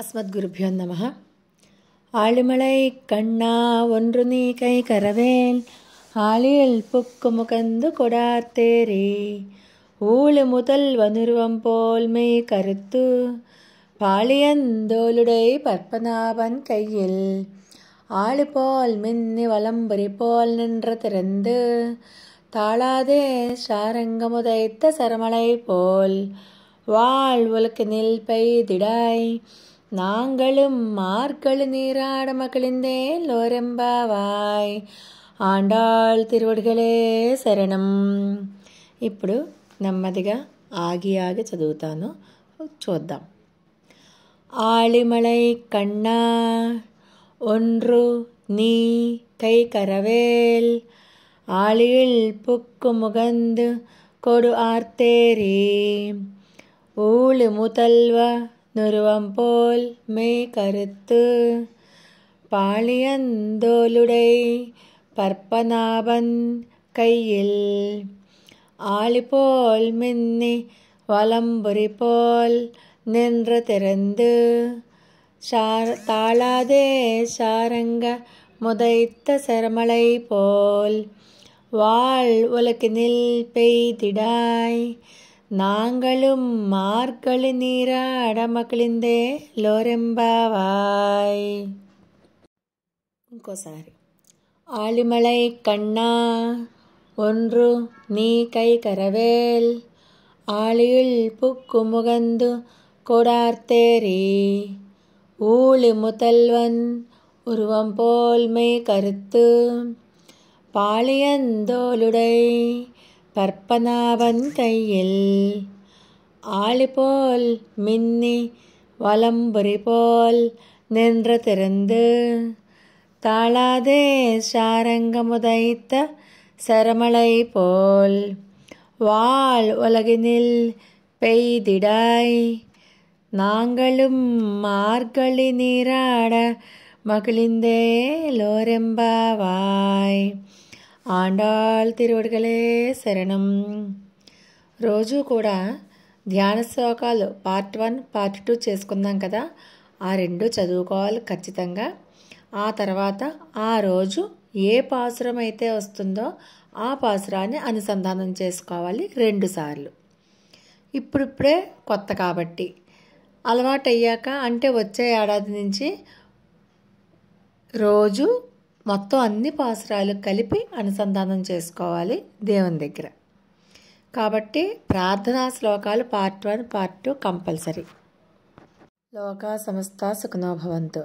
அஸ்மத்குருபியோ நம ஆழிமலை கண்ணா ஒன்று நீ கை கரவேல் ஆளில் புக்கு முகந்து கொடாத்தேரே ஊழு முதல் வனுருவம் போல் மெய் கருத்து. பாளியந்தோளுடை பற்பநாபன் கையில். ஆளு போல் மின்னி வலம்புரி போல் நின்ற திறந்து. தாளாதே சாரங்கமுதைத்த சரமலை போல். வாழ் உலக்கு நில் பெய்திடாய். நாங்களும் மார்களு நீராட மகிழ்ந்தேன் லோரெம்பாவாய் ఆండాళ్ తిరువడిగలే శరణం ఇప్పుడు నెమ్మదిగా ఆగి ఆగి చదువుతాను చూద్దాం ஆழிமலை கண்ணா ஒன்று நீ கை கரவேல் ஆளியில் புக்கு முகந்து கொடு ஆர்த்தேரி ஊழு முதல்வ நுருவம் போல் மெய் கருத்து. பாளியந்தோலுடை பற்பநாபன் கையில். ஆளி போல் மின்னி வலம்புரி போல் நின்று திறந்து. சார் தாளாதே சாரங்க முதைத்த சரமலை போல். வாழ் உலக்கினில் பெய்திடாய். நாங்களும் மார்களு நீராட மகிழ்ந்தே లోరెంబావాయ్ ఇంకోసారి ஆழிமலை கண்ணா ஒன்று நீ கை கரவேல் ஆளியுள் புக்கு முகந்து கொடார்த்தேரி ஊழி முதல்வன் உருவம் போல் மெய் கருத்து பாளியந்தோளுடை பற்பனாவன் கையில் ஆளி போல் மின்னி வலம்புரி போல் நின்று திறந்து தாளாதே சாரங்கமுதைத்த சரமலை போல் வாழ் உலகினில் பெய்திடாய் நாங்களும் மார்கழி நீராட மகிழ்ந்தே లోరెంబావాయ్ ఆండాళ్ శరణం. రోజు కూడా ధ్యాన శ్లోకాలు పార్ట్ వన్ పార్ట్ టూ చేసుకుందాం కదా. ఆ రెండు చదువుకోవాలి ఖచ్చితంగా. ఆ తర్వాత ఆ రోజు ఏ పాసురం అయితే వస్తుందో ఆ పాసురాన్ని అనుసంధానం చేసుకోవాలి రెండుసార్లు ఇప్పుడిప్పుడే కొత్త కాబట్టి. అలవాటు అయ్యాక అంటే వచ్చే ఏడాది నుంచి రోజు మొత్తం అన్ని పాసురాలు కలిపి అనుసంధానం చేసుకోవాలి దేవుని దగ్గర. కాబట్టి ప్రార్థనా శ్లోకాలు part one part two compulsory. లోకా సంస్థ సుఖనోభవంతు